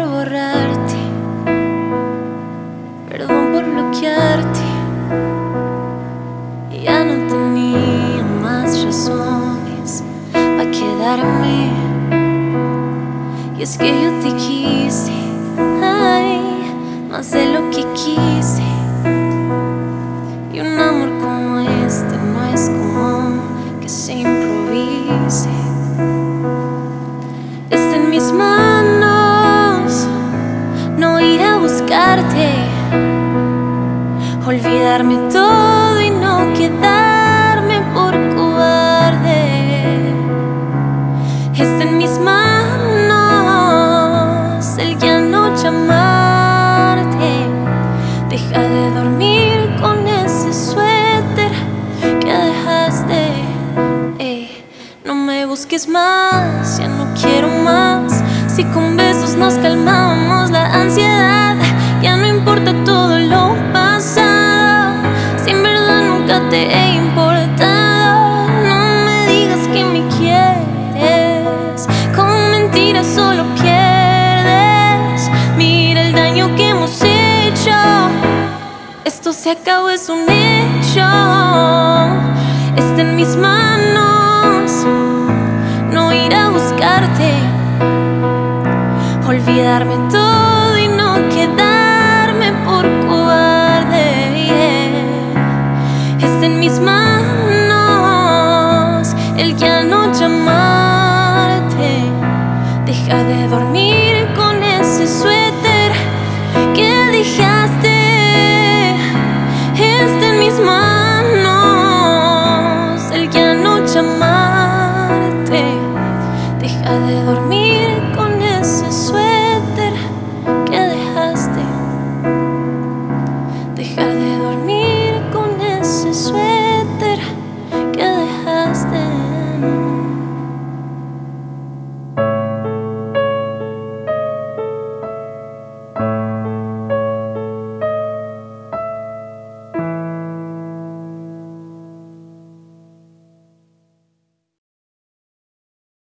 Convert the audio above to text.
Por borrarte, perdón por bloquearte. Ya no tenía más razones para quedarme. Y es que yo te quise, ay, más de lo que quise. Y un amor como este no es común que se olvidarme todo y no quedarme por cobarde. Está en mis manos el ya no llamarte. Deja de dormir con ese suéter que dejaste. Ey, no me busques más, ya no quiero más. Si con te he importado, no me digas que me quieres. Con mentiras solo pierdes. Mira el daño que hemos hecho. Esto se acabó, es un hecho. Está en mis manos no ir a buscarte, olvidarme todo en mis manos el ya no llamarte. Deja de dormir